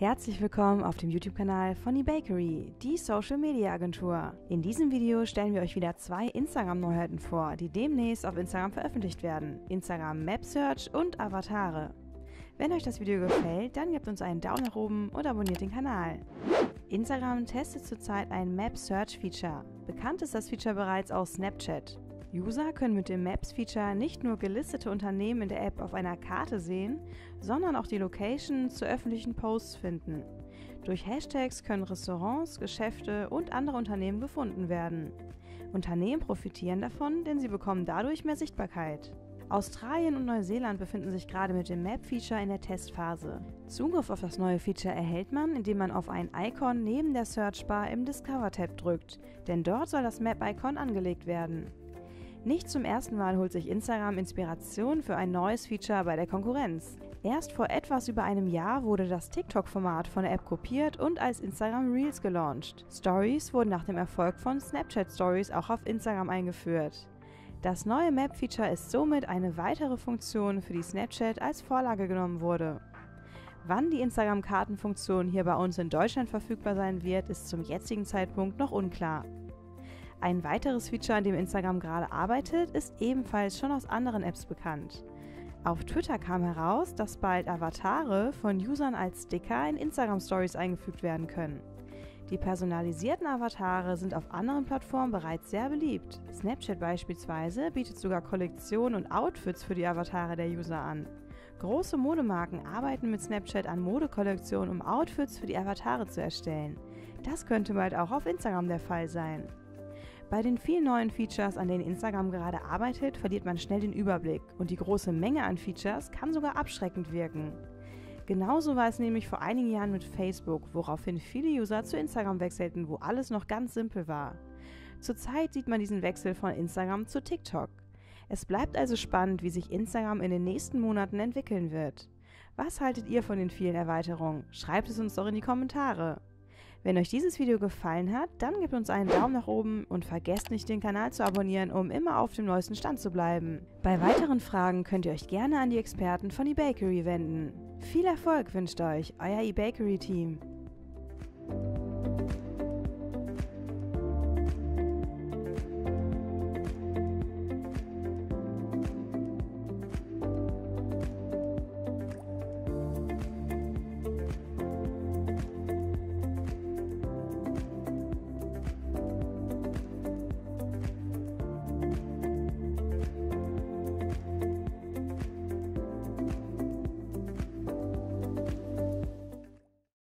Herzlich willkommen auf dem YouTube-Kanal von eBakery, die Social Media Agentur. In diesem Video stellen wir euch wieder zwei Instagram-Neuheiten vor, die demnächst auf Instagram veröffentlicht werden: Instagram Map Search und Avatare. Wenn euch das Video gefällt, dann gebt uns einen Daumen nach oben und abonniert den Kanal. Instagram testet zurzeit ein Map Search Feature. Bekannt ist das Feature bereits aus Snapchat. User können mit dem Maps-Feature nicht nur gelistete Unternehmen in der App auf einer Karte sehen, sondern auch die Location zu öffentlichen Posts finden. Durch Hashtags können Restaurants, Geschäfte und andere Unternehmen gefunden werden. Unternehmen profitieren davon, denn sie bekommen dadurch mehr Sichtbarkeit. Australien und Neuseeland befinden sich gerade mit dem Map-Feature in der Testphase. Zugriff auf das neue Feature erhält man, indem man auf ein Icon neben der Searchbar im Discover-Tab drückt, denn dort soll das Map-Icon angelegt werden. Nicht zum ersten Mal holt sich Instagram Inspiration für ein neues Feature bei der Konkurrenz. Erst vor etwas über einem Jahr wurde das TikTok-Format von der App kopiert und als Instagram Reels gelauncht. Stories wurden nach dem Erfolg von Snapchat Stories auch auf Instagram eingeführt. Das neue Map-Feature ist somit eine weitere Funktion, für die Snapchat als Vorlage genommen wurde. Wann die Instagram-Kartenfunktion hier bei uns in Deutschland verfügbar sein wird, ist zum jetzigen Zeitpunkt noch unklar. Ein weiteres Feature, an dem Instagram gerade arbeitet, ist ebenfalls schon aus anderen Apps bekannt. Auf Twitter kam heraus, dass bald Avatare von Usern als Sticker in Instagram Stories eingefügt werden können. Die personalisierten Avatare sind auf anderen Plattformen bereits sehr beliebt. Snapchat beispielsweise bietet sogar Kollektionen und Outfits für die Avatare der User an. Große Modemarken arbeiten mit Snapchat an Modekollektionen, um Outfits für die Avatare zu erstellen. Das könnte bald auch auf Instagram der Fall sein. Bei den vielen neuen Features, an denen Instagram gerade arbeitet, verliert man schnell den Überblick und die große Menge an Features kann sogar abschreckend wirken. Genauso war es nämlich vor einigen Jahren mit Facebook, woraufhin viele User zu Instagram wechselten, wo alles noch ganz simpel war. Zurzeit sieht man diesen Wechsel von Instagram zu TikTok. Es bleibt also spannend, wie sich Instagram in den nächsten Monaten entwickeln wird. Was haltet ihr von den vielen Erweiterungen? Schreibt es uns doch in die Kommentare. Wenn euch dieses Video gefallen hat, dann gebt uns einen Daumen nach oben und vergesst nicht den Kanal zu abonnieren, um immer auf dem neuesten Stand zu bleiben. Bei weiteren Fragen könnt ihr euch gerne an die Experten von eBakery wenden. Viel Erfolg wünscht euch euer eBakery Team.